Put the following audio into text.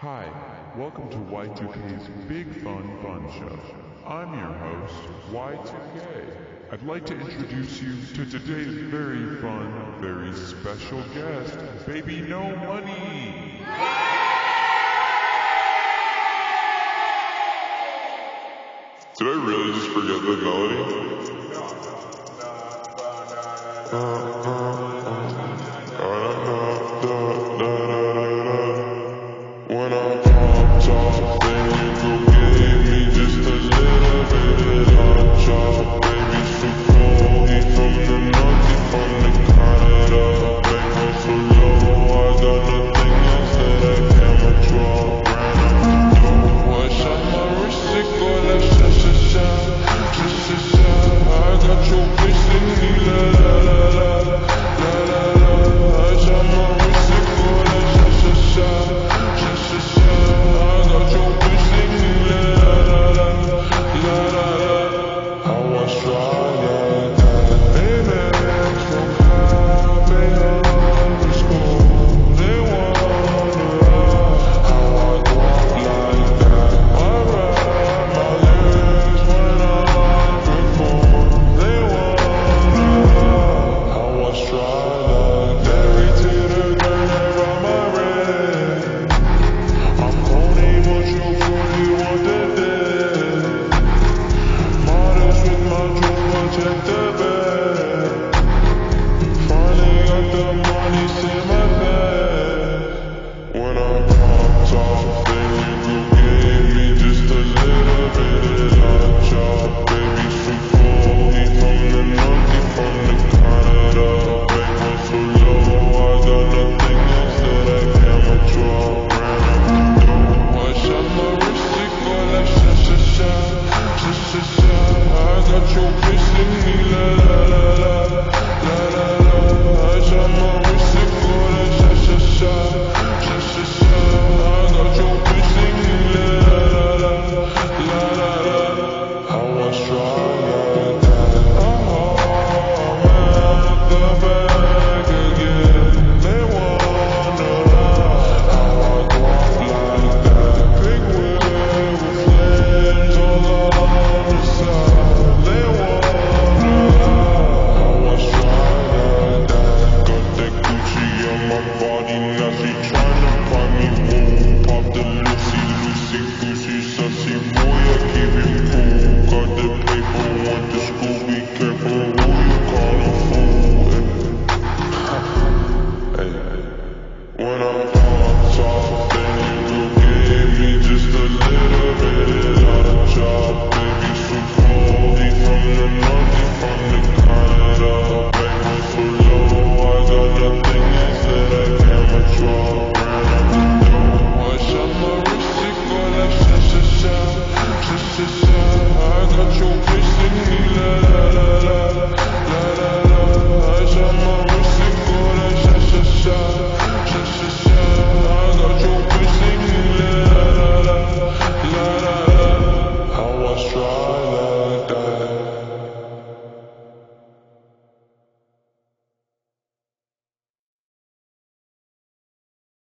Hi, welcome to Y2K's Big Fun Fun Show. I'm your host, Y2K. I'd like to introduce you to today's very fun, very special guest, Baby No Money. Did I really just forget the melody? Uh, uh,